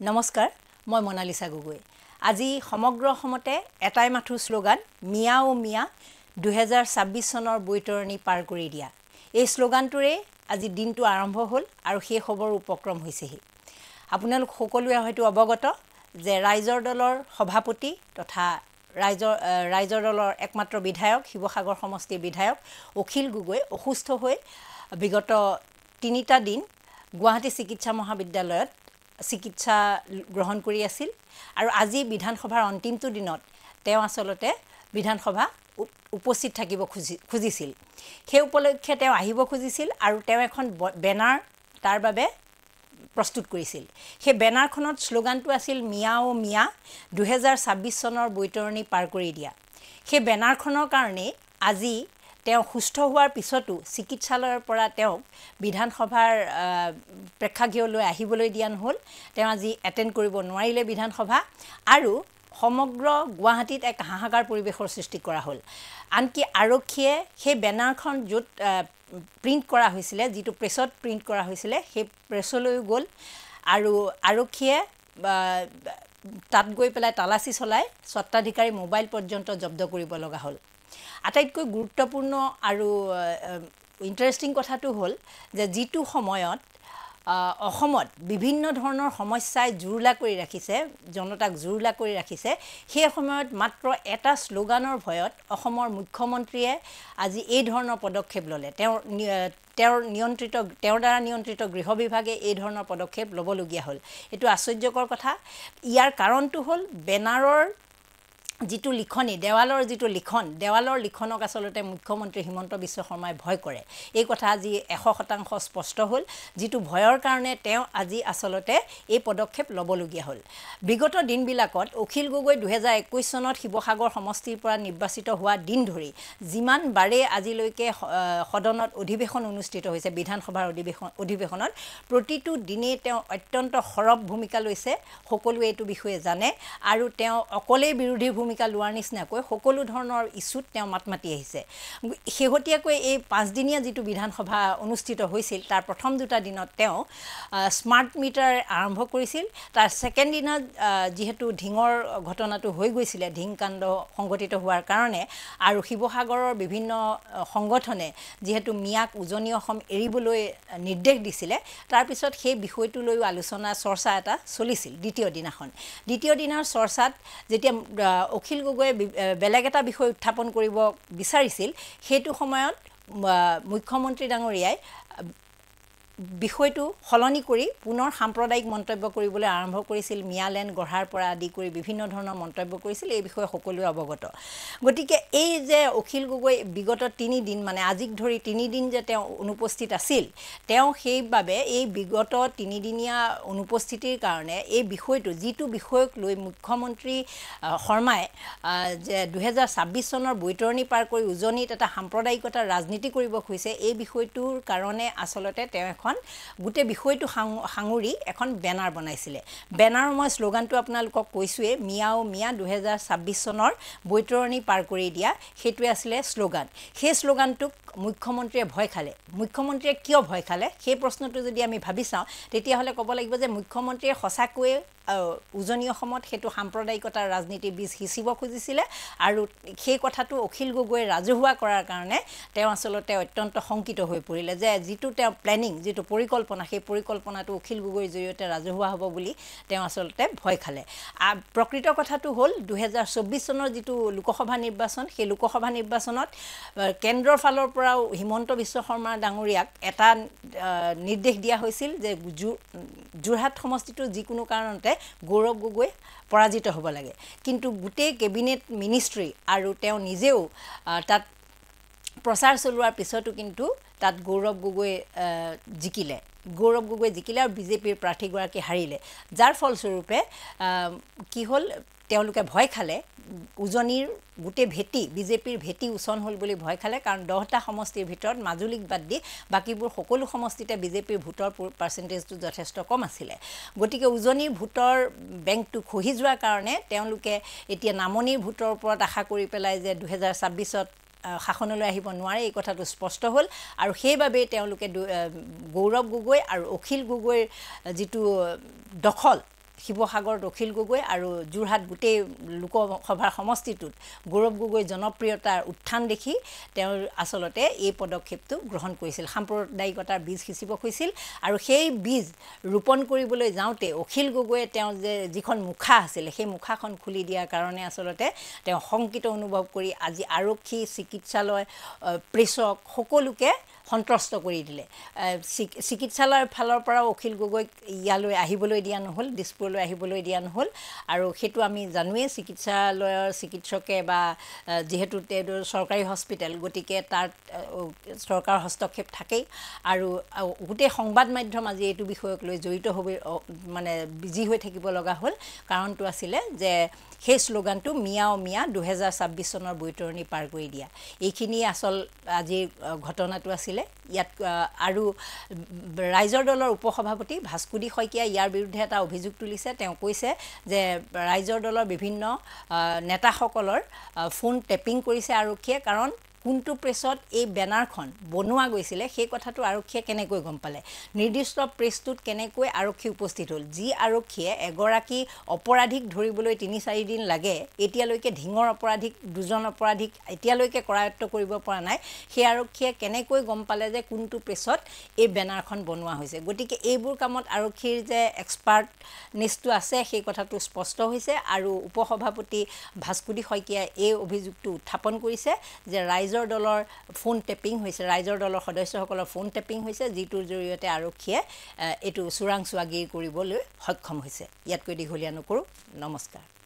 নমস্কাৰ মই মনালিছা গগৈ। আজি সমগ্ৰ অসমতে এটাই মাথো শ্লোগান মিয়া অ' মিয়া দুহেজাৰ ছাব্বিছ চনৰ বৈতৰণি পাৰ কৰি দিয়া। এই শ্লোগানটোৰে আজি দিনটো আৰম্ভ হ'ল আৰু সেই খবৰ উপক্ৰম হৈছেহি। আপোনালোক সকলোৱে হয়তো অৱগত যে ৰাইজৰ দলৰ সভাপতি তথা ৰাইজৰ ৰাইজৰ দলৰ একমাত্ৰ বিধায়ক শিৱসাগৰ সমষ্টিৰ বিধায়ক অখিল গগৈ অসুস্থ হৈ বিগত তিনিটা দিন গুৱাহাটী চিকিৎসা মহাবিদ্যালয়ত চিকিৎসা গ্ৰহণ কৰি আছিল। আৰু আজি বিধানসভাৰ অন্তিমটো দিনত তেওঁ আচলতে বিধানসভা উপস্থিত থাকিব খুজি খুজিছিল। সেই উপলক্ষে তেওঁ আহিব খুজিছিল আৰু তেওঁ এখন বেনাৰ তাৰ বাবে প্ৰস্তুত কৰিছিল। সেই বেনাৰখনত শ্লোগানটো আছিল মিয়া অ' মিয়া দুহেজাৰ ছাব্বিছ চনৰ বৈতৰণি পাৰ কৰি দিয়া। সেই বেনাৰখনৰ কাৰণেই আজি তেওঁ সুস্থ হোৱাৰ পিছতো চিকিৎসালয়ৰ পৰা তেওঁক বিধানসভাৰ প্ৰেক্ষাগৃহলৈ আহিবলৈ দিয়া নহ'ল। তেওঁ আজি এটেণ্ড কৰিব নোৱাৰিলে বিধানসভা আৰু সমগ্ৰ গুৱাহাটীত এক হাহাকাৰ পৰিৱেশৰ সৃষ্টি কৰা হ'ল। আনকি আৰক্ষীয়ে সেই বেনাৰখন য'ত প্ৰিণ্ট কৰা হৈছিলে যিটো প্ৰেছত প্ৰিণ্ট কৰা হৈছিলে সেই প্ৰেছলৈও গ'ল আৰু আৰক্ষীয়ে তাত গৈ পেলাই তালাচী চলাই স্বত্বাধিকাৰী মোবাইল পৰ্যন্ত জব্দ কৰিব লগা হ'ল। আটাইতকৈ গুৰুত্বপূৰ্ণ আৰু ইণ্টাৰেষ্টিং কথাটো হ'ল যে যিটো সময়ত অসমত বিভিন্ন ধৰণৰ সমস্যাই জুৰুলা কৰি ৰাখিছে জনতাক জুৰুলা কৰি ৰাখিছে সেই সময়ত মাত্ৰ এটা শ্লোগানৰ ভয়ত অসমৰ মুখ্যমন্ত্ৰীয়ে আজি এই ধৰণৰ পদক্ষেপ ল'লে। তেওঁৰ তেওঁৰ নিয়ন্ত্ৰিত তেওঁৰ দ্বাৰা নিয়ন্ত্ৰিত গৃহ বিভাগে এই ধৰণৰ পদক্ষেপ ল'বলগীয়া হ'ল। এইটো আশ্চৰ্যকৰ কথা। ইয়াৰ কাৰণটো হ'ল বেনাৰৰ যিটো লিখনি দেৱালৰ যিটো লিখন দেৱালৰ লিখনক আচলতে মুখ্যমন্ত্ৰী হিমন্ত বিশ্ব শৰ্মাই ভয় কৰে। এই কথা আজি এশ শতাংশ স্পষ্ট হ'ল। যিটো ভয়ৰ কাৰণে তেওঁ আজি আচলতে এই পদক্ষেপ ল'বলগীয়া হ'ল। বিগত দিনবিলাকত অখিল গগৈ দুহেজাৰ একৈছ চনত শিৱসাগৰ সমষ্টিৰ পৰা নিৰ্বাচিত হোৱা দিন ধৰি যিমান বাৰে আজিলৈকে সদনত অধিৱেশন অনুষ্ঠিত হৈছে বিধানসভাৰ অধিৱেশন অধিৱেশনত প্ৰতিটো দিনেই তেওঁ অত্যন্ত সৰব ভূমিকা লৈছে। সকলোৱে এইটো বিষয়ে জানে। আৰু তেওঁ অকলেই বিৰোধী ভূমিকা ভূমিকা লোৱাৰ নিচিনাকৈ সকলো ধৰণৰ ইছ্যুত তেওঁ মাত মাতি আহিছে। শেহতীয়াকৈ এই পাঁচদিনীয়া যিটো বিধানসভা অনুষ্ঠিত হৈছিল তাৰ প্ৰথম দুটা দিনত তেওঁ স্মাৰ্ট মিটাৰ আৰম্ভ কৰিছিল। তাৰ ছেকেণ্ড দিনত যিহেতু ঢিঙৰ ঘটনাটো হৈ গৈছিলে ঢিংকাণ্ড সংঘটিত হোৱাৰ কাৰণে আৰু শিৱসাগৰৰ বিভিন্ন সংগঠনে যিহেতু মিয়াক উজনি অসম এৰিবলৈ নিৰ্দেশ দিছিলে তাৰপিছত সেই বিষয়টোলৈও আলোচনা চৰ্চা এটা চলিছিল দ্বিতীয় দিনাখন। দ্বিতীয় দিনাৰ চৰ্চাত যেতিয়া অখিল গগৈয়ে বেলেগ এটা বিষয় উত্থাপন কৰিব বিচাৰিছিল সেইটো সময়ত মুখ্যমন্ত্ৰী ডাঙৰীয়াই বিষয়টো সলনি কৰি পুনৰ সাম্প্ৰদায়িক মন্তব্য কৰিবলৈ আৰম্ভ কৰিছিল মিয়ালেণ্ড গঢ়াৰ পৰা আদি কৰি বিভিন্ন ধৰণৰ মন্তব্য কৰিছিল এই বিষয়ে সকলোৱে অৱগত। গতিকে এই যে অখিল গগৈ বিগত তিনিদিন মানে আজিক ধৰি তিনিদিন যে তেওঁ অনুপস্থিত আছিল তেওঁ সেইবাবে এই বিগত তিনিদিনীয়া অনুপস্থিতিৰ কাৰণে এই বিষয়টো যিটো বিষয়ক লৈ মুখ্যমন্ত্ৰী শৰ্মাই যে দুহেজাৰ ছাব্বিছ চনৰ বৈতৰণি পাৰ কৰি উজনিত এটা সাম্প্ৰদায়িকতাৰ ৰাজনীতি কৰিব খুজিছে এই বিষয়টোৰ কাৰণে আচলতে তেওঁ এখন এখন গোটেই বিষয়টো সাঙুৰি এখন বেনাৰ বনাইছিলে। বেনাৰৰ মই শ্লোগানটো আপোনালোকক কৈছোঁৱেই মিয়া অ' মিয়া দুহেজাৰ ছাব্বিছ চনৰ বৈতৰণি পাৰ কৰি দিয়া সেইটোৱে আছিলে শ্লোগান। সেই শ্লোগানটোক মুখ্যমন্ত্ৰীয়ে ভয় খালে। মুখ্যমন্ত্ৰীয়ে কিয় ভয় খালে? সেই প্ৰশ্নটো যদি আমি ভাবি চাওঁ তেতিয়াহ'লে ক'ব লাগিব যে মুখ্যমন্ত্ৰীয়ে সঁচাকৈয়ে উজনি অসমত সেইটো সাম্প্ৰদায়িকতাৰ ৰাজনীতিৰ বীজ সিঁচিব খুজিছিলে আৰু সেই কথাটো অখিল গগৈয়ে ৰাজহুৱা কৰাৰ কাৰণে তেওঁ আচলতে অত্যন্ত শংকিত হৈ পৰিলে যে যিটো তেওঁ প্লেনিং যিটো পৰিকল্পনা সেই পৰিকল্পনাটো অখিল গগৈৰ জৰিয়তে ৰাজহুৱা হ'ব বুলি তেওঁ আচলতে ভয় খালে। প্ৰকৃত কথাটো হ'ল দুহেজাৰ চৌব্বিছ চনৰ যিটো লোকসভা নিৰ্বাচন সেই লোকসভা নিৰ্বাচনত কেন্দ্ৰৰ ফালৰ পৰাও হিমন্ত বিশ্ব শৰ্মা ডাঙৰীয়াক এটা নিৰ্দেশ দিয়া হৈছিল যে যোৰহাট সমষ্টিটো যিকোনো কাৰণতে গৌৰৱ গগৈ পৰাজিত হ'ব লাগে। কিন্তু গোটেই কেবিনেট মিনিষ্ট্ৰী আৰু তেওঁ নিজেও তাত প্ৰচাৰ চলোৱাৰ পিছতো কিন্তু তাত গৌৰৱ গগৈ জিকিলে। গৌৰৱ গগৈ জিকিলে আৰু বিজেপিৰ প্ৰাৰ্থীগৰাকী হাৰিলে। যাৰ ফলস্বৰূপে কি হ'ল? তেওঁলোকে ভয় খালে। উজনিৰ গোটেই ভেটি বিজেপিৰ ভেটি উচন হ'ল বুলি ভয় খালে কাৰণ দহটা সমষ্টিৰ ভিতৰত মাজুলীক বাদ দি বাকীবোৰ সকলো সমষ্টিতে বিজেপিৰ ভোটৰ পাৰ্চেণ্টেজটো যথেষ্ট কম আছিলে। গতিকে উজনিৰ ভোটৰ বেংকটো খহি যোৱাৰ কাৰণে তেওঁলোকে এতিয়া নামনিৰ ভোটৰ ওপৰত আশা কৰি পেলাই যে দুহেজাৰ ছাব্বিছত শাসনলৈ আহিব নোৱাৰে এই কথাটো স্পষ্ট হ'ল। আৰু সেইবাবেই তেওঁলোকে গৌৰৱ গগৈ আৰু অখিল গগৈৰ যিটো দখল শিৱসাগৰত অখিল গগৈ আৰু যোৰহাট গোটেই লোকসভাৰ সমষ্টিটোত গৌৰৱ গগৈ জনপ্ৰিয়তাৰ উত্থান দেখি তেওঁ আচলতে এই পদক্ষেপটো গ্ৰহণ কৰিছিল। সাম্প্ৰদায়িকতাৰ বীজ সিঁচিব খুজিছিল আৰু সেই বীজ ৰোপণ কৰিবলৈ যাওঁতে অখিল গগৈয়ে তেওঁ যে যিখন মুখা আছিলে সেই মুখাখন খুলি দিয়াৰ কাৰণে আচলতে তেওঁ শংকিত অনুভৱ কৰি আজি আৰক্ষী চিকিৎসালয় প্ৰেছক সকলোকে সন্ত্ৰস্ত কৰি দিলে। চিকিৎসালয়ৰ ফালৰ পৰাও অখিল গগৈক ইয়ালৈ আহিবলৈ দিয়া নহ'ল। দিছপুৰলৈ আহিবলৈ দিয়া নহ'ল। আৰু সেইটো আমি জানোৱেই চিকিৎসালয়ৰ চিকিৎসকে বা যিহেতু চৰকাৰী হস্পিটেল গতিকে তাত চৰকাৰৰ হস্তক্ষেপ থাকেই। আৰু গোটেই সংবাদ মাধ্যম আজি এইটো বিষয়ক লৈ জড়িত হ'ব মানে বিজি হৈ থাকিব লগা হ'ল। কাৰণটো আছিলে যে সেই শ্লোগানটো মিয়া অ মিয়া দুহেজাৰ ছাব্বিছ চনৰ বৈতৰণি পাৰ কৰি দিয়া। এইখিনি আচল আজিৰ ঘটনাটো আছিলে। ইয়াত আৰু ৰাইজৰ দলৰ উপসভাপতি ভাস্কুদি শইকীয়া ইয়াৰ বিৰুদ্ধে এটা অভিযোগ তুলিছে। তেওঁ কৈছে যে ৰাইজৰ দলৰ বিভিন্ন নেতাসকলৰ ফোন টেপিং কৰিছে আৰক্ষীয়ে কাৰণ কোনটো প্ৰেছত এই বেনাৰখন বনোৱা গৈছিলে সেই কথাটো আৰক্ষীয়ে কেনেকৈ গম পালে? নিৰ্দিষ্ট প্ৰেছটোত কেনেকৈ আৰক্ষী উপস্থিত হ'ল? যি আৰক্ষীয়ে এগৰাকী অপৰাধীক ধৰিবলৈ তিনি চাৰিদিন লাগে এতিয়ালৈকে ঢিঙৰ অপৰাধীক দুজন অপৰাধীক এতিয়ালৈকে কৰায়ত্ব কৰিব পৰা নাই। সেই আৰক্ষীয়ে কেনেকৈ গম পালে যে কোনটো প্ৰেছত এই বেনাৰখন বনোৱা হৈছে? গতিকে এইবোৰ কামত আৰক্ষীৰ যে এক্সপাৰ্টনেছটো আছে সেই কথাটো স্পষ্ট হৈছে। আৰু উপসভাপতি ভাস্কুদি শইকীয়াই এই অভিযোগটো উত্থাপন কৰিছে যে ৰাইজৰ ৰাইজৰ দলৰ ফোন টেপিং হৈছে ৰাইজৰ দলৰ সদস্যসকলৰ ফোন টেপিং হৈছে যিটোৰ জৰিয়তে আৰক্ষীয়ে এইটো চোৰাংচোৱাগিৰি কৰিবলৈ সক্ষম হৈছে। ইয়াতকৈ দীঘলীয়া নকৰোঁ। নমস্কাৰ।